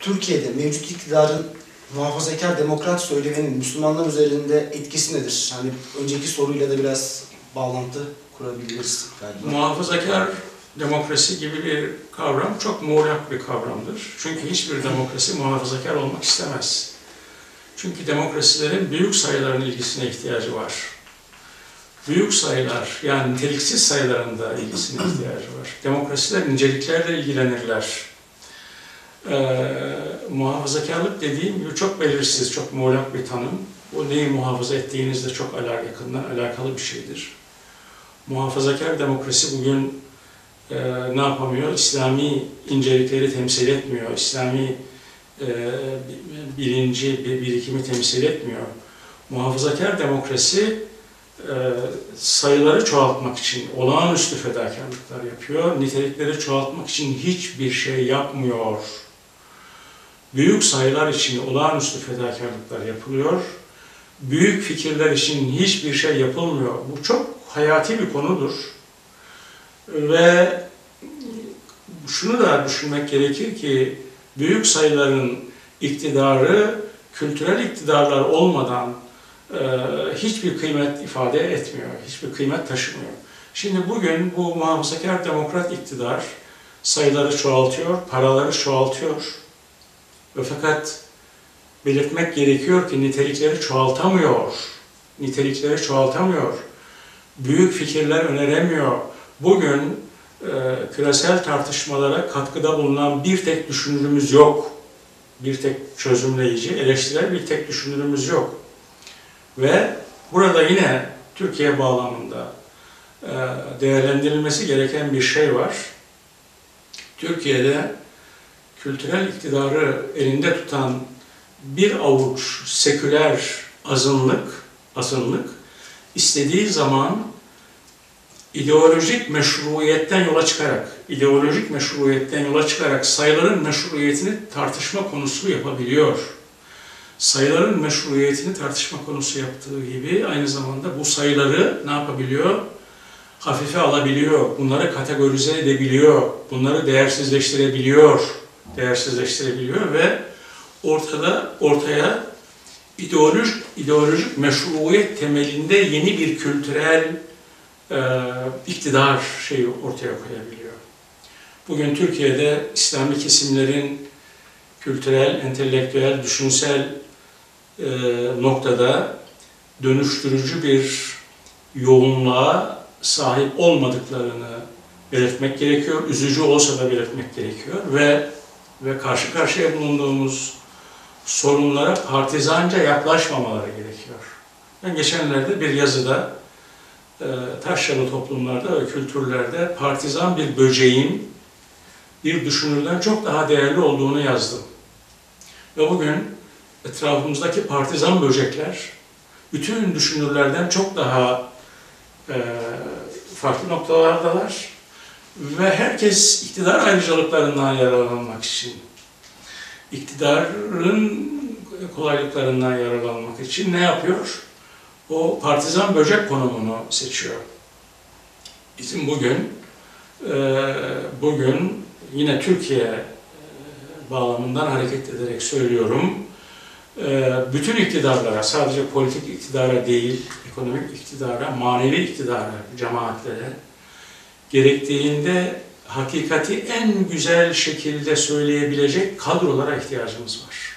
Türkiye'de mevcut iktidarın muhafazakar demokrat söylemenin Müslümanlar üzerinde etkisi nedir? Hani önceki soruyla da biraz bağlantı kurabiliriz galiba. Muhafazakar demokrasi gibi bir kavram çok muğlak bir kavramdır. Çünkü hiçbir demokrasi muhafazakar olmak istemez. Çünkü demokrasilerin büyük sayıların ilgisine ihtiyacı var. Büyük sayılar, yani niteliksiz sayıların da ilgisine ihtiyacı var. Demokrasiler inceliklerle ilgilenirler. Ee, muhafazakarlık dediğim gibi çok belirsiz, çok muğlak bir tanım. Bu neyi muhafaza ettiğinizle çok ala, yakından alakalı bir şeydir. Muhafazakar demokrasi bugün e, ne yapamıyor? İslami incelikleri temsil etmiyor. İslami e, bilinci, bir birikimi temsil etmiyor. Muhafazakar demokrasi e, sayıları çoğaltmak için olağanüstü fedakarlıklar yapıyor. Nitelikleri çoğaltmak için hiçbir şey yapmıyor. Büyük sayılar için olağanüstü fedakarlıklar yapılıyor. Büyük fikirler için hiçbir şey yapılmıyor. Bu çok hayati bir konudur. Ve şunu da düşünmek gerekir ki büyük sayıların iktidarı kültürel iktidarlar olmadan e, hiçbir kıymet ifade etmiyor, hiçbir kıymet taşımıyor. Şimdi bugün bu muhafazakar demokrat iktidar sayıları çoğaltıyor, paraları çoğaltıyor. Ve fakat belirtmek gerekiyor ki nitelikleri çoğaltamıyor. Nitelikleri çoğaltamıyor. Büyük fikirler öneremiyor. Bugün e, küresel tartışmalara katkıda bulunan bir tek düşünürümüz yok. Bir tek çözümleyici, eleştirel bir tek düşünürümüz yok. Ve burada yine Türkiye bağlamında e, değerlendirilmesi gereken bir şey var. Türkiye'de kültürel iktidarı elinde tutan bir avuç seküler azınlık, azınlık istediği zaman ideolojik meşruiyetten yola çıkarak, ideolojik meşruiyetten yola çıkarak sayıların meşruiyetini tartışma konusu yapabiliyor. Sayıların meşruiyetini tartışma konusu yaptığı gibi aynı zamanda bu sayıları ne yapabiliyor? Hafife alabiliyor, bunları kategorize edebiliyor, bunları değersizleştirebiliyor, değersizleştirebiliyor ve ortada ortaya ideolojik ideolojik meşruiyet temelinde yeni bir kültürel e, iktidar şeyi ortaya koyabiliyor. Bugün Türkiye'de İslami kesimlerin kültürel, entelektüel, düşünsel e, noktada dönüştürücü bir yoğunluğa sahip olmadıklarını belirtmek gerekiyor. Üzücü olsa da belirtmek gerekiyor ve ve karşı karşıya bulunduğumuz sorunlara partizanca yaklaşmamaları gerekiyor. Ben geçenlerde bir yazıda e, taşralı toplumlarda ve kültürlerde partizan bir böceğin bir düşünürden çok daha değerli olduğunu yazdım. Ve bugün etrafımızdaki partizan böcekler bütün düşünürlerden çok daha e, farklı noktalardalar ve herkes iktidar ayrıcalıklarından yararlanmak için, iktidarın kolaylıklarından yararlanmak için ne yapıyor? O partizan böcek konumunu seçiyor. Bizim bugün, e, bugün yine Türkiye e, bağlamından hareket ederek söylüyorum, e, bütün iktidarlara, sadece politik iktidara değil, ekonomik iktidara, manevi iktidara, cemaatlere, gerektiğinde hakikati en güzel şekilde söyleyebilecek kadrolara ihtiyacımız var.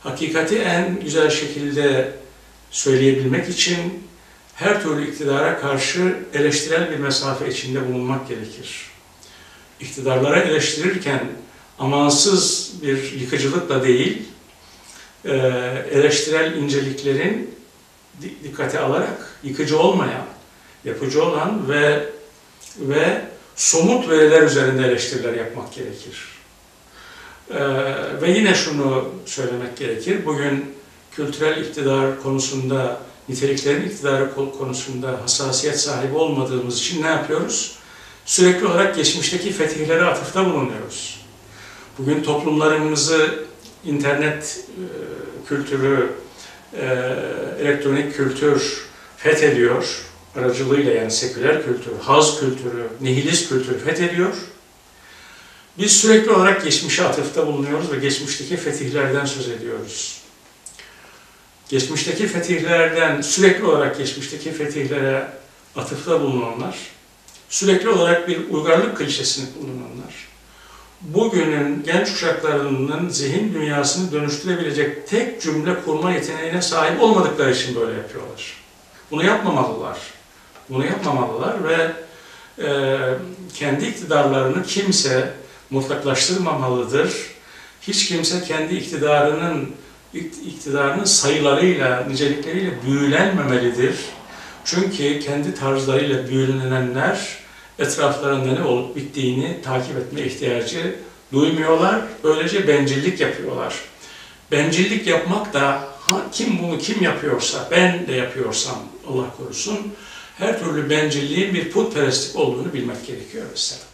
Hakikati en güzel şekilde söyleyebilmek için her türlü iktidara karşı eleştirel bir mesafe içinde bulunmak gerekir. İktidarlara eleştirirken amansız bir yıkıcılıkla değil, eleştirel inceliklerin dikkate alarak yıkıcı olmayan, yapıcı olan ve ve somut veriler üzerinde eleştiriler yapmak gerekir. Ee, ve yine şunu söylemek gerekir. Bugün kültürel iktidar konusunda, niteliklerin iktidarı konusunda hassasiyet sahibi olmadığımız için ne yapıyoruz? Sürekli olarak geçmişteki fetihlere atıfta bulunuyoruz. Bugün toplumlarımızı internet e, kültürü, e, elektronik kültür fethediyor aracılığıyla yani seküler kültür, haz kültürü, nihilist kültür fethediyor. Biz sürekli olarak geçmişe atıfta bulunuyoruz ve geçmişteki fetihlerden söz ediyoruz. Geçmişteki fetihlerden, sürekli olarak geçmişteki fetihlere atıfta bulunanlar, sürekli olarak bir uygarlık klişesini kullananlar, bugünün genç kuşaklarının zihin dünyasını dönüştürebilecek tek cümle kurma yeteneğine sahip olmadıkları için böyle yapıyorlar. Bunu yapmamalılar. Bunu yapmamalılar ve e, kendi iktidarlarını kimse mutlaklaştırmamalıdır. Hiç kimse kendi iktidarının iktidarının sayılarıyla, nicelikleriyle büyülenmemelidir. Çünkü kendi tarzlarıyla büyülenenler etraflarında ne olup bittiğini takip etme ihtiyacı duymuyorlar. Böylece bencillik yapıyorlar. Bencillik yapmak da kim bunu kim yapıyorsa, ben de yapıyorsam Allah korusun, her türlü bencilliğin bir putperestlik olduğunu bilmek gerekiyor mesela.